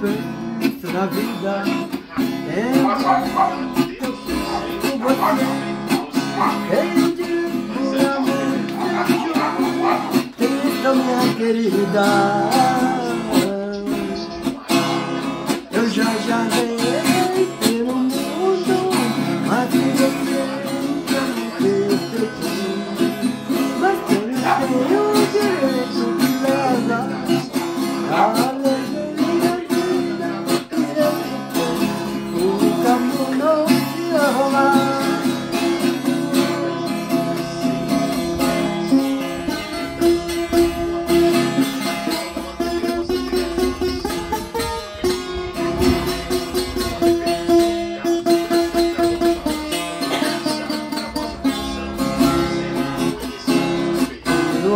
penso na vida. É eu penso você Quem diz por amor Tenta minha querida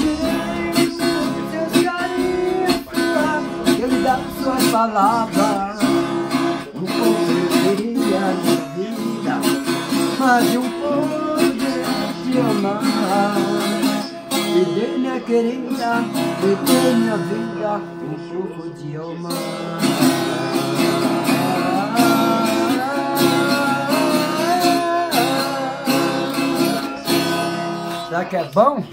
Eu por seus carinhos Ele dá suas palavras pouco eu queria na vida Mas um pouco de amar Me dê minha querida Me dê minha vida Um pouco de amar Será que é bom?